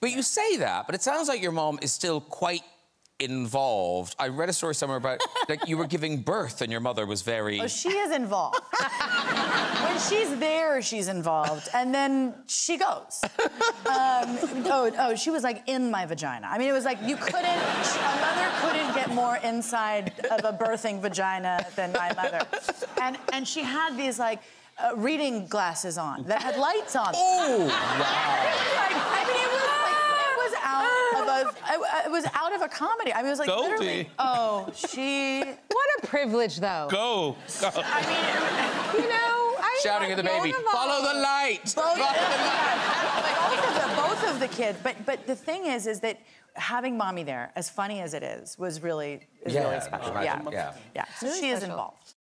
But you say that, but it sounds like your mom is still quite involved. I read a story somewhere about like you were giving birth and your mother was very. Oh, she is involved. when she's there, she's involved, and then she goes. Um, oh, oh, she was like in my vagina. I mean, it was like you couldn't. A mother couldn't get more inside of a birthing vagina than my mother, and and she had these like. Uh, reading glasses on that had lights on. Oh, wow. Like, I mean, it was like it was out of it was out of a comedy. I mean, it was like Goldie. literally. Oh, she. What a privilege, though. Go. Go. I mean. You know, I Shouting at the baby, You're follow the light. both, Follow the light. both of the, both of the kids. But but the thing is, is that having mommy there, as funny as it is, was really is Yeah, really special. right, Yeah, yeah. yeah. So Really she is involved.